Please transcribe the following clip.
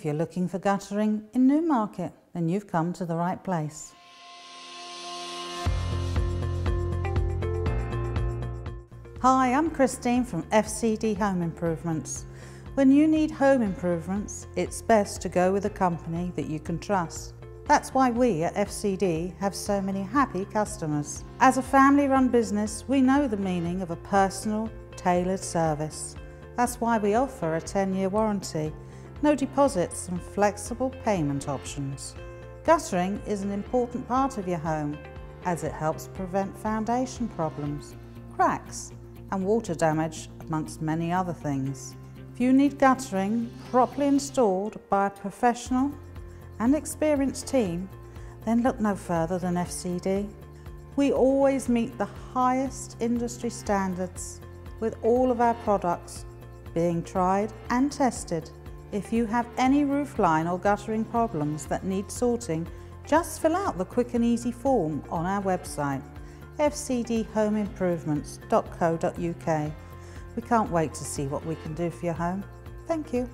If you're looking for guttering in Newmarket, then you've come to the right place. Hi, I'm Christine from FCD Home Improvements. When you need home improvements, it's best to go with a company that you can trust. That's why we at FCD have so many happy customers. As a family run business, we know the meaning of a personal, tailored service. That's why we offer a 10 year warranty, no deposits and flexible payment options. Guttering is an important part of your home as it helps prevent foundation problems, cracks and water damage amongst many other things. If you need guttering properly installed by a professional and experienced team, then look no further than FCD. We always meet the highest industry standards with all of our products being tried and tested. If you have any roofline or guttering problems that need sorting, just fill out the quick and easy form on our website fcdhomeimprovements.co.uk. We can't wait to see what we can do for your home. Thank you.